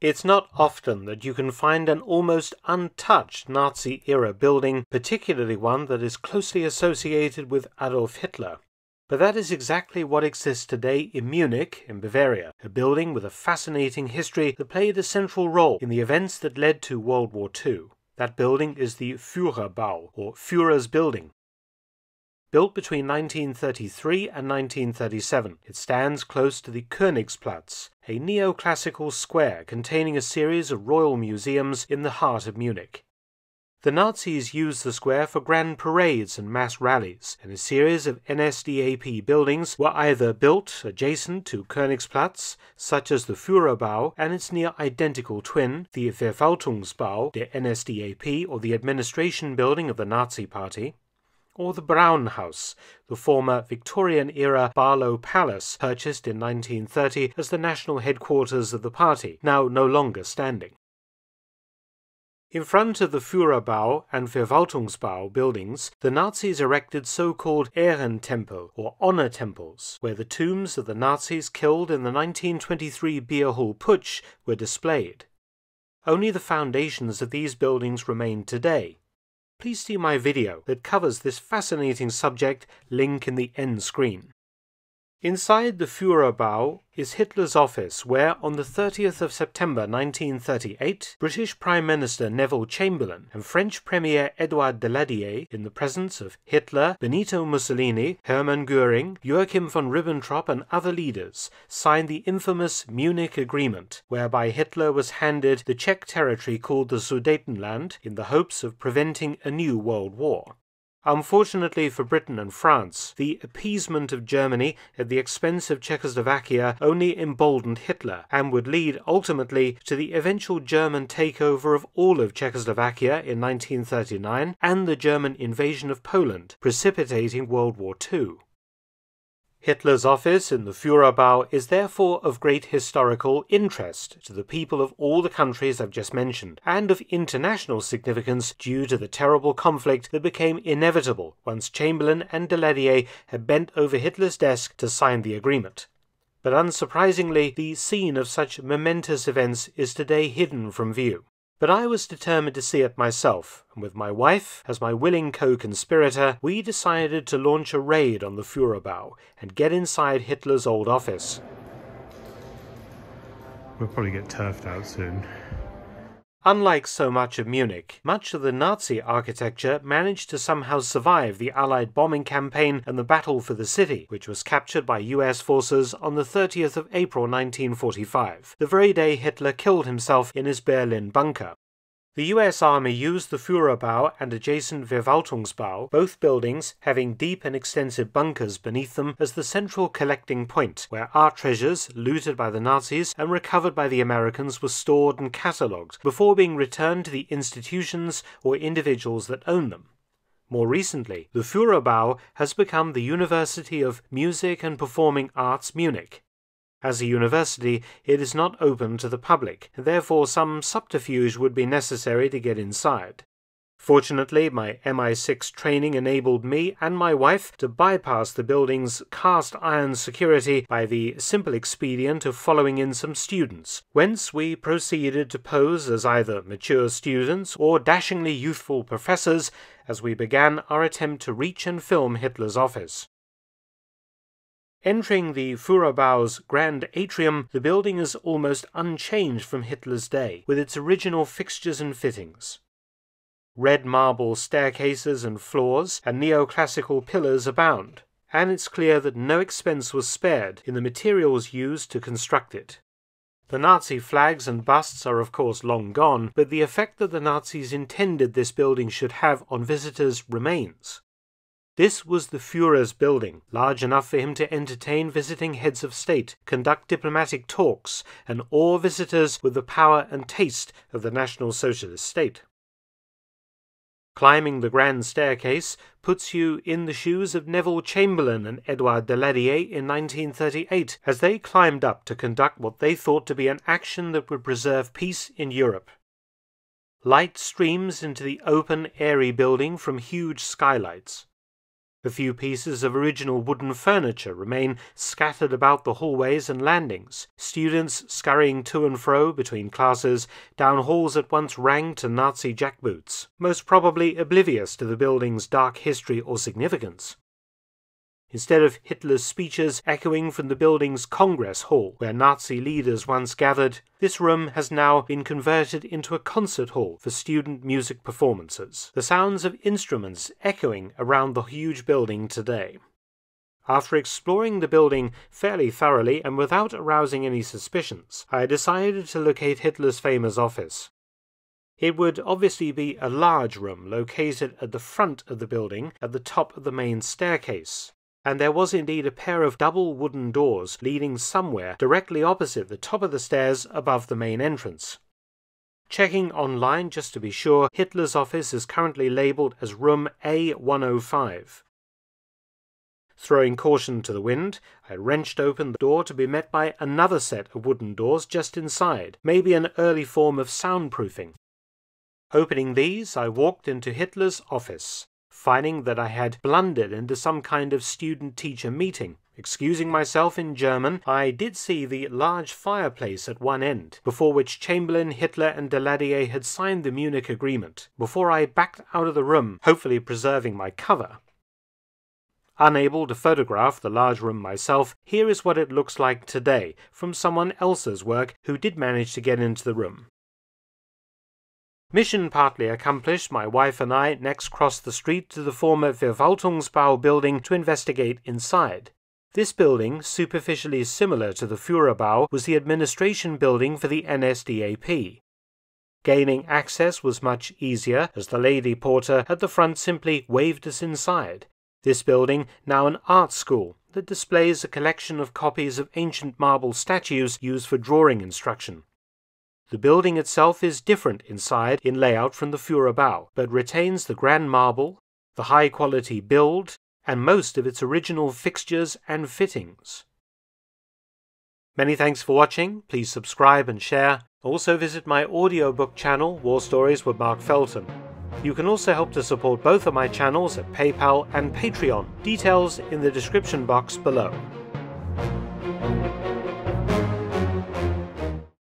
It's not often that you can find an almost untouched Nazi era building, particularly one that is closely associated with Adolf Hitler. But that is exactly what exists today in Munich, in Bavaria, a building with a fascinating history that played a central role in the events that led to World War II. That building is the Führerbau, or Führer's Building, Built between 1933 and 1937, it stands close to the Königsplatz, a neoclassical square containing a series of royal museums in the heart of Munich. The Nazis used the square for grand parades and mass rallies, and a series of NSDAP buildings were either built adjacent to Königsplatz, such as the Führerbau and its near identical twin, the Verwaltungsbau der NSDAP or the Administration Building of the Nazi Party, or the Brown House, the former Victorian era Barlow Palace, purchased in 1930 as the national headquarters of the party, now no longer standing. In front of the Führerbau and Verwaltungsbau buildings, the Nazis erected so-called Ehrentempel, or honor temples, where the tombs of the Nazis killed in the 1923 Beer Hall Putsch were displayed. Only the foundations of these buildings remain today, please see my video that covers this fascinating subject, link in the end screen. Inside the Führerbau is Hitler's office, where on the 30th of September 1938, British Prime Minister Neville Chamberlain and French Premier Edouard Daladier, in the presence of Hitler, Benito Mussolini, Hermann Göring, Joachim von Ribbentrop, and other leaders, signed the infamous Munich Agreement, whereby Hitler was handed the Czech territory called the Sudetenland in the hopes of preventing a new world war. Unfortunately for Britain and France, the appeasement of Germany at the expense of Czechoslovakia only emboldened Hitler and would lead ultimately to the eventual German takeover of all of Czechoslovakia in 1939 and the German invasion of Poland, precipitating World War II. Hitler's office in the Führerbau is therefore of great historical interest to the people of all the countries I've just mentioned, and of international significance due to the terrible conflict that became inevitable once Chamberlain and Daladier had bent over Hitler's desk to sign the agreement. But unsurprisingly, the scene of such momentous events is today hidden from view. But I was determined to see it myself, and with my wife as my willing co conspirator, we decided to launch a raid on the Führerbau and get inside Hitler's old office. We'll probably get turfed out soon. Unlike so much of Munich, much of the Nazi architecture managed to somehow survive the Allied bombing campaign and the battle for the city, which was captured by US forces on the 30th of April 1945, the very day Hitler killed himself in his Berlin bunker. The US Army used the Führerbau and adjacent Verwaltungsbau, both buildings having deep and extensive bunkers beneath them, as the central collecting point, where art treasures, looted by the Nazis and recovered by the Americans, were stored and catalogued before being returned to the institutions or individuals that owned them. More recently, the Führerbau has become the University of Music and Performing Arts Munich, as a university, it is not open to the public, therefore some subterfuge would be necessary to get inside. Fortunately, my MI6 training enabled me and my wife to bypass the building's cast iron security by the simple expedient of following in some students, whence we proceeded to pose as either mature students or dashingly youthful professors as we began our attempt to reach and film Hitler's office. Entering the Führerbau's grand atrium, the building is almost unchanged from Hitler's day, with its original fixtures and fittings. Red marble staircases and floors and neoclassical pillars abound, and it's clear that no expense was spared in the materials used to construct it. The Nazi flags and busts are of course long gone, but the effect that the Nazis intended this building should have on visitors remains. This was the Fuhrer's building, large enough for him to entertain visiting heads of state, conduct diplomatic talks, and awe visitors with the power and taste of the National Socialist state. Climbing the grand staircase puts you in the shoes of Neville Chamberlain and Edouard Daladier in 1938 as they climbed up to conduct what they thought to be an action that would preserve peace in Europe. Light streams into the open, airy building from huge skylights. A few pieces of original wooden furniture remain scattered about the hallways and landings. Students scurrying to and fro between classes down halls that once rang to Nazi jackboots, most probably oblivious to the building's dark history or significance. Instead of Hitler's speeches echoing from the building's Congress Hall, where Nazi leaders once gathered, this room has now been converted into a concert hall for student music performances, the sounds of instruments echoing around the huge building today. After exploring the building fairly thoroughly and without arousing any suspicions, I decided to locate Hitler's famous office. It would obviously be a large room located at the front of the building at the top of the main staircase, and there was indeed a pair of double wooden doors leading somewhere directly opposite the top of the stairs above the main entrance. Checking online just to be sure, Hitler's office is currently labeled as room A105. Throwing caution to the wind, I wrenched open the door to be met by another set of wooden doors just inside, maybe an early form of soundproofing. Opening these, I walked into Hitler's office finding that I had blundered into some kind of student teacher meeting. Excusing myself in German, I did see the large fireplace at one end, before which Chamberlain, Hitler, and Daladier had signed the Munich Agreement, before I backed out of the room, hopefully preserving my cover. Unable to photograph the large room myself, here is what it looks like today from someone else's work who did manage to get into the room. Mission partly accomplished, my wife and I next crossed the street to the former Verwaltungsbau building to investigate inside. This building, superficially similar to the Führerbau, was the administration building for the NSDAP. Gaining access was much easier, as the lady porter at the front simply waved us inside. This building, now an art school, that displays a collection of copies of ancient marble statues used for drawing instruction. The building itself is different inside in layout from the Führerbau, but retains the grand marble, the high quality build, and most of its original fixtures and fittings. Many thanks for watching. Please subscribe and share. Also visit my audiobook channel, War Stories with Mark Felton. You can also help to support both of my channels at PayPal and Patreon. Details in the description box below.